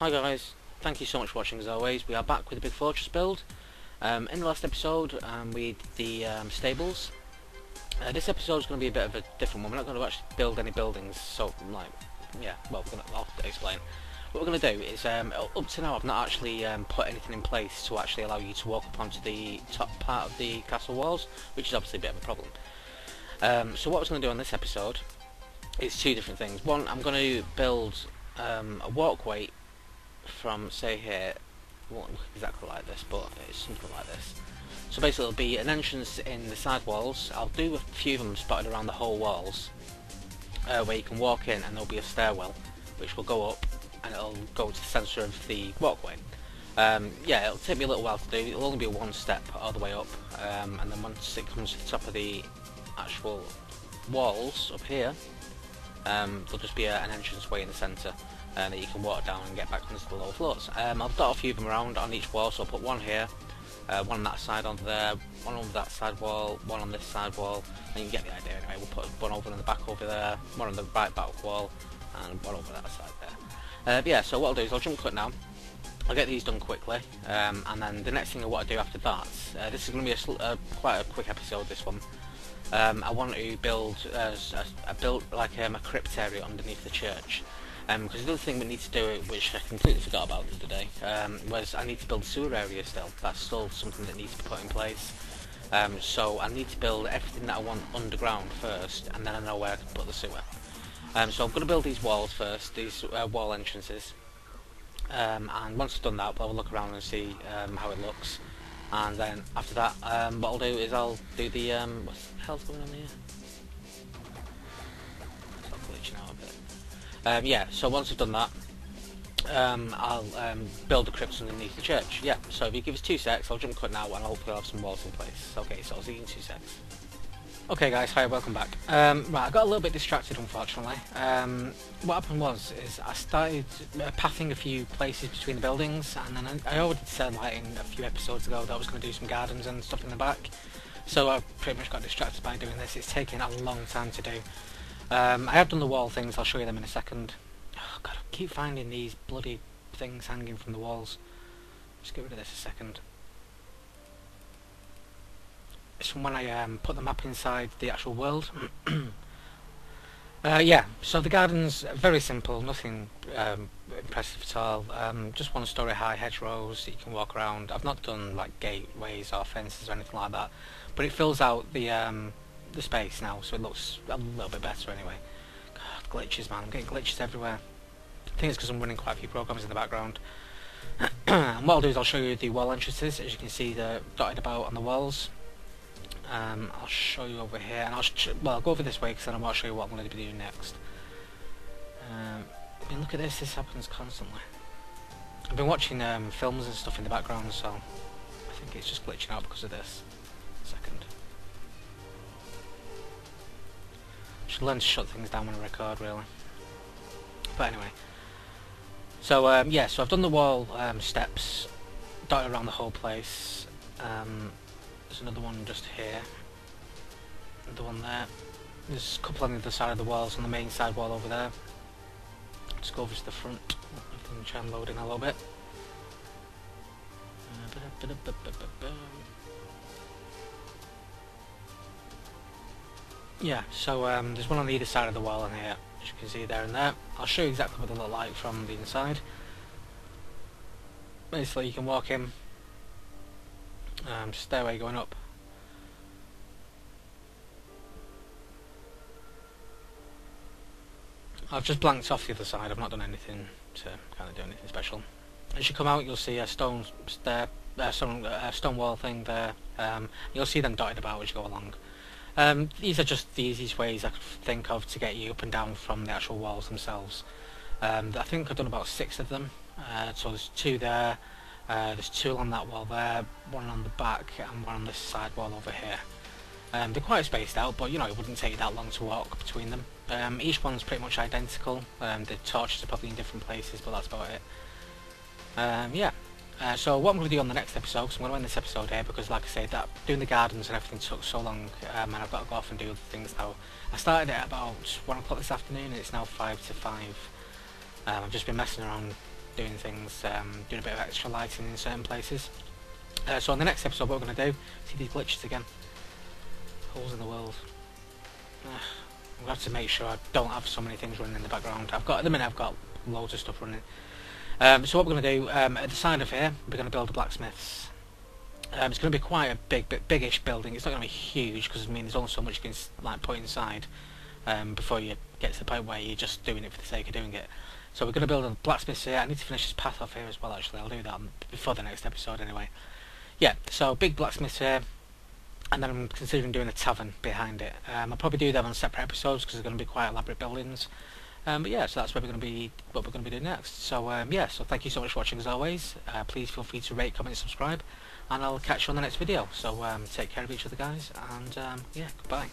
Hi guys, thank you so much for watching as always. We are back with a big fortress build. Um, in the last episode um, we did the um, stables. Uh, this episode is going to be a bit of a different one. We're not going to actually build any buildings, so like, yeah, well, we're gonna, I'll explain. What we're going to do is, um, up to now I've not actually um, put anything in place to actually allow you to walk up onto the top part of the castle walls, which is obviously a bit of a problem. Um, so what I was going to do on this episode is two different things. One, I'm going to build a walkway from say here won't look exactly like this but it's something like this. So basically it'll be an entrance in the side walls. I'll do a few of them spotted around the whole walls uh, where you can walk in and there'll be a stairwell which will go up and it'll go to the centre of the walkway. Um, yeah it'll take me a little while to do. It'll only be one step all the way up um, and then once it comes to the top of the actual walls up here um, there'll just be a, an entrance way in the centre uh, that you can walk down and get back onto the lower floors. Um, I've got a few of them around on each wall, so I'll put one here, uh, one on that side on there, one on that side wall, one on this side wall, and you can get the idea anyway. We'll put one over in the back over there, one on the right back wall, and one over that side there. Uh, yeah, so what I'll do is I'll jump cut now. I'll get these done quickly, um, and then the next thing I want to do after that, uh, this is going to be a, uh, quite a quick episode, this one. Um, I want to build uh, a, a build like um, a crypt area underneath the church. Because um, the other thing we need to do, which I completely forgot about the other day, um, was I need to build sewer area still. That's still something that needs to be put in place. Um, so I need to build everything that I want underground first, and then I know where I can put the sewer. Um, so I'm going to build these walls first, these uh, wall entrances. Um, and once I've done that, we'll have a look around and see um, how it looks. And then after that, what I'll do is I'll do the... what the hell's going on here? Um, yeah, so once I've done that, um, I'll um, build the crypts underneath the church. Yeah, so if you give us two secs, I'll jump cut now and I'll hopefully have some walls in place. Okay, so I'll see you in two secs. Okay guys, hi, welcome back. Um, right, I got a little bit distracted unfortunately. Um, what happened was, is I started uh, pathing a few places between the buildings and then I, I already said like in a few episodes ago that I was going to do some gardens and stuff in the back. So I pretty much got distracted by doing this. It's taken a long time to do. Um, I have done the wall things, I'll show you them in a second. Oh god, I keep finding these bloody things hanging from the walls. Just get rid of this a second. It's from when I um, put the map inside the actual world. uh, yeah, so the garden's very simple, nothing um, impressive at all. Um, just one story high hedgerows that you can walk around. I've not done like gateways or fences or anything like that, but it fills out the um, the space now, so it looks a little bit better anyway. God, glitches, man. I'm getting glitches everywhere. I think it's because I'm running quite a few programs in the background. and what I'll do is I'll show you the wall entrances. As you can see, they're dotted about on the walls. Um, I'll show you over here, and I'll well, I'll go over this way because then I will show you what I'm going to be doing next. Um, I mean, look at this. This happens constantly. I've been watching um, films and stuff in the background, so I think it's just glitching out because of this. Should learn to shut things down when I record, really. But anyway. So, um, yeah, so I've done the wall um, steps dotted around the whole place. Um, there's another one just here. Another one there. There's a couple on the other side of the walls, on the main side wall over there. Let's go over to the front. Everything try and load in a little bit. Uh, Yeah, so um, there's one on either side of the wall in here, as you can see there and there. I'll show you exactly what they look like from the inside. Basically, you can walk in, um, stairway going up. I've just blanked off the other side, I've not done anything to kind of do anything special. As you come out, you'll see a stone stair, uh, stone, uh, stone wall thing there. Um, you'll see them dotted about as you go along. Um, these are just the easiest ways I could think of to get you up and down from the actual walls themselves. Um, I think I've done about six of them. Uh, so there's two there, uh, there's two on that wall there, one on the back and one on this side wall over here. Um, they're quite spaced out, but you know it wouldn't take you that long to walk between them. Um, each one's pretty much identical. Um, the torches are probably in different places, but that's about it. Um, yeah, uh, so what I'm going to do on the next episode, because I'm going to end this episode here, because like I said, that doing the gardens and everything took so long, um, and I've got to go off and do other things now. I started it at about 1 o'clock this afternoon, and it's now 5 to 5. Um, I've just been messing around doing things, um, doing a bit of extra lighting in certain places. Uh, so on the next episode, what we're going to do, see these glitches again. Holes in the world. I'm going to have to make sure I don't have so many things running in the background. I've got, at the minute, I've got loads of stuff running. Um, so what we're going to do, um, at the side of here, we're going to build a blacksmith's. Um, it's going to be quite a big, big, big-ish building. It's not going to be huge because I mean, there's only so much you can like put inside um, before you get to the point where you're just doing it for the sake of doing it. So we're going to build a blacksmith here. I need to finish this path off here as well. Actually, I'll do that before the next episode anyway. Yeah, so big blacksmith here, and then I'm considering doing a tavern behind it. Um, I'll probably do that on separate episodes because they're going to be quite elaborate buildings. Um, but yeah, so that's what we're going to be what we're going to be doing next. So um, yeah, so thank you so much for watching as always. Uh, please feel free to rate, comment, and subscribe, and I'll catch you on the next video. So um, take care of each other, guys, and um, yeah, goodbye.